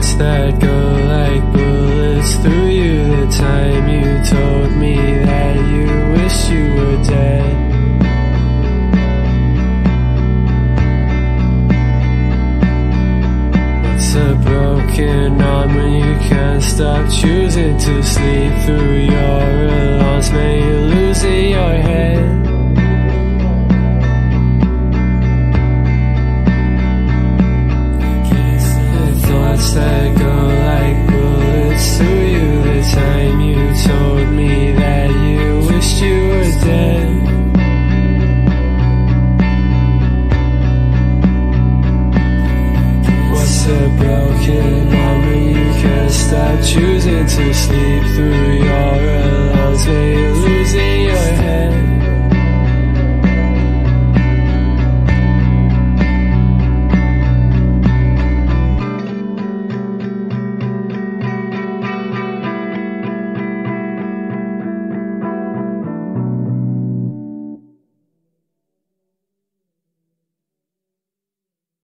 that go like bullets through you. The time you told me that you wish you were dead. It's a broken arm when you can't stop choosing to sleep through your when you can't stop choosing to sleep through